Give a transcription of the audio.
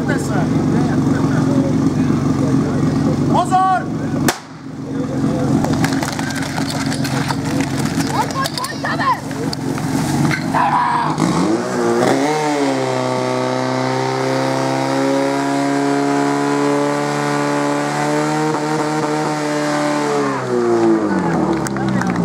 ったです。ね